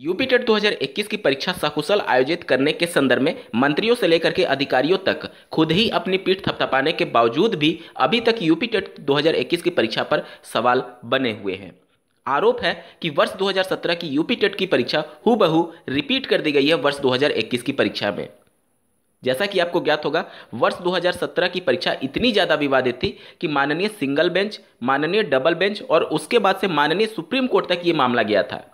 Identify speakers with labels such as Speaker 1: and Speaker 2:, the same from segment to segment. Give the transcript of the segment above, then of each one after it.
Speaker 1: UP TET 2021 की परीक्षा सकुशल आयोजित करने के संदर्भ में मंत्रियों से लेकर के अधिकारियों तक खुद ही अपनी पीठ थपथपाने के बावजूद भी अभी तक यूपी टेट 2021 की परीक्षा पर सवाल बने हुए हैं। आरोप है कि वर्ष 2017 की यूपी टेट की परीक्षा हूबहू रिपीट कर दी गई है वर्ष 2021 की परीक्षा में। जैसा कि आपको ज्ञात होगा, वर्ष 2017 की परीक्षा इतनी ज़्यादा विवादित थी कि माननीय सिंगल बेंच, माननीय डबल बेंच और उसके बाद से माननीय सुप्रीम कोर्ट तक ये मामला गया था।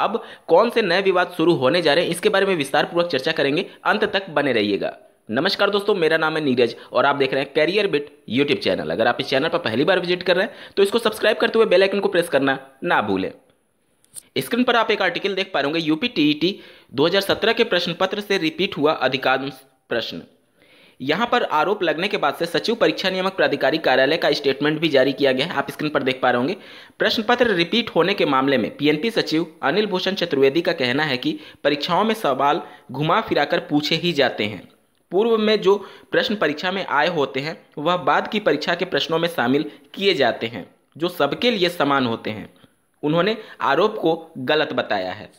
Speaker 1: अब कौन से नए विवाद शुरू होने जा रहे हैं, इसके बारे में विस्तार पूर्वक चर्चा करेंगे। अंत तक बने रहिएगा। नमस्कार दोस्तों, मेरा नाम है नीरज और आप देख रहे हैं कैरियर बिट यूट्यूब चैनल अगर आप इस चैनल पर पहली बार विज़िट कर रहे हैं तो इसको सब्सक्राइब करते हुए बेल आइकन को प्रेस करना ना भूलें। स्क्रीन पर आप एक आर्टिकल देख पा रहे यूपी टीईटी 2017 के प्रश्न पत्र से रिपीट हुआ अधिकांश प्रश्न। यहाँ पर आरोप लगने के बाद से सचिव परीक्षा नियामक प्राधिकारी कार्यालय का स्टेटमेंट भी जारी किया गया है। आप स्क्रीन पर देख पा रहे होंगे। प्रश्न पत्र रिपीट होने के मामले में पीएनपी सचिव अनिल भूषण चतुर्वेदी का कहना है कि परीक्षाओं में सवाल घुमा फिराकर पूछे ही जाते हैं। पूर्व में जो प्रश्न परीक्षा में आए होते हैं, वह बाद की परीक्षा के प्रश्नों में शामिल किए जाते हैं, जो सबके लिए समान होते हैं। उन्होंने आरोप को गलत बताया है।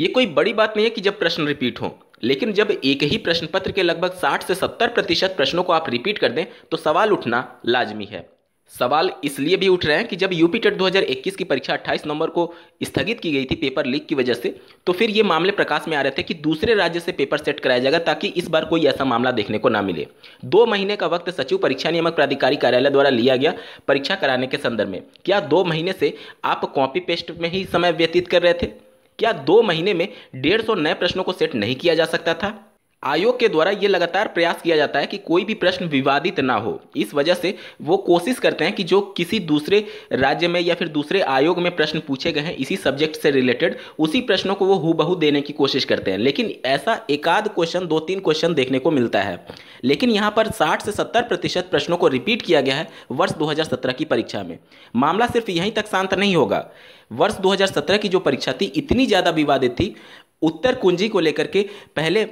Speaker 1: ये कोई बड़ी बात नहीं है कि जब प्रश्न रिपीट हों, लेकिन जब एक ही प्रश्न पत्र के लगभग 60 से 70 प्रतिशत प्रश्नों को आप रिपीट कर दें तो सवाल उठना लाजमी है। सवाल इसलिए भी उठ रहे हैं कि जब यूपी टेट 2021 की परीक्षा 28 नवंबर को स्थगित की गई थी पेपर लीक की वजह से तो फिर ये मामले प्रकाश में आ रहे थे कि दूसरे राज्य से पेपर सेट कराया जाएगा ताकि इस बार कोई ऐसा मामला देखने को ना मिले। दो महीने का वक्त सचिव परीक्षा नियामक प्राधिकारी कार्यालय द्वारा लिया गया परीक्षा कराने के संदर्भ में। क्या दो महीने से आप कॉपी पेस्ट में ही समय व्यतीत कर रहे थे? क्या दो महीने में डेढ़ सौ नए प्रश्नों को सेट नहीं किया जा सकता था? आयोग के द्वारा ये लगातार प्रयास किया जाता है कि कोई भी प्रश्न विवादित ना हो। इस वजह से वो कोशिश करते हैं कि जो किसी दूसरे राज्य में या फिर दूसरे आयोग में प्रश्न पूछे गए हैं, इसी सब्जेक्ट से रिलेटेड उसी प्रश्नों को वो हूबहू देने की कोशिश करते हैं। लेकिन ऐसा एकाध क्वेश्चन दो तीन क्वेश्चन देखने को मिलता है। लेकिन यहाँ पर साठ से सत्तर प्रतिशत प्रश्नों को रिपीट किया गया है वर्ष दो हज़ार सत्रह की परीक्षा में। मामला सिर्फ़ यहीं तक शांत नहीं होगा। वर्ष 2017 की जो परीक्षा थी, इतनी ज़्यादा विवादित थी, उत्तर कुंजी को लेकर के पहले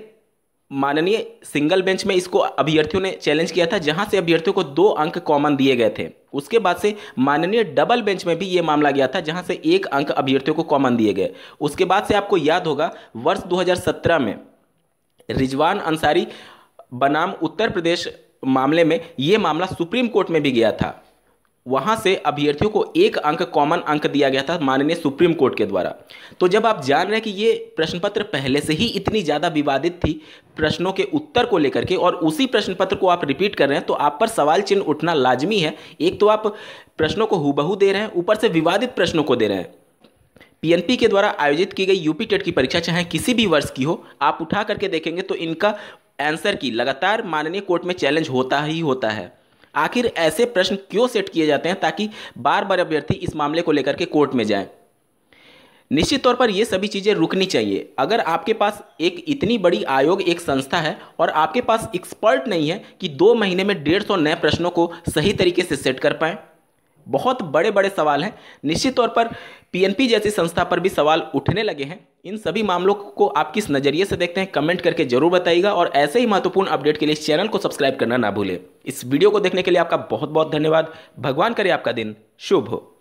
Speaker 1: माननीय सिंगल बेंच में इसको अभ्यर्थियों ने चैलेंज किया था, जहाँ से अभ्यर्थियों को दो अंक कॉमन दिए गए थे। उसके बाद से माननीय डबल बेंच में भी ये मामला गया था, जहाँ से एक अंक अभ्यर्थियों को कॉमन दिए गए। उसके बाद से आपको याद होगा, वर्ष 2017 में रिजवान अंसारी बनाम उत्तर प्रदेश मामले में ये मामला सुप्रीम कोर्ट में भी गया था। वहाँ से अभ्यर्थियों को एक अंक कॉमन अंक दिया गया था माननीय सुप्रीम कोर्ट के द्वारा। तो जब आप जान रहे हैं कि ये प्रश्न पत्र पहले से ही इतनी ज़्यादा विवादित थी प्रश्नों के उत्तर को लेकर के और उसी प्रश्न पत्र को आप रिपीट कर रहे हैं तो आप पर सवाल चिन्ह उठना लाजमी है। एक तो आप प्रश्नों को हुबहू दे रहे हैं, ऊपर से विवादित प्रश्नों को दे रहे हैं। पीएनपी के द्वारा आयोजित की गई यूपी टेट की परीक्षा चाहे किसी भी वर्ष की हो, आप उठा करके देखेंगे तो इनका आंसर की लगातार माननीय कोर्ट में चैलेंज होता ही होता है। आखिर ऐसे प्रश्न क्यों सेट किए जाते हैं ताकि बार बार अभ्यर्थी इस मामले को लेकर के कोर्ट में जाएँ? निश्चित तौर पर ये सभी चीज़ें रुकनी चाहिए। अगर आपके पास एक इतनी बड़ी आयोग, एक संस्था है और आपके पास एक्सपर्ट नहीं है कि दो महीने में डेढ़ सौ नए प्रश्नों को सही तरीके से सेट कर पाएँ बहुत बड़े बड़े सवाल हैं। निश्चित तौर पर पीएनपी जैसी संस्था पर भी सवाल उठने लगे हैं। इन सभी मामलों को आप किस नज़रिए से देखते हैं, कमेंट करके ज़रूर बताइएगा और ऐसे ही महत्वपूर्ण अपडेट के लिए चैनल को सब्सक्राइब करना ना भूलें। इस वीडियो को देखने के लिए आपका बहुत बहुत धन्यवाद। भगवान करे आपका दिन। शुभ हो।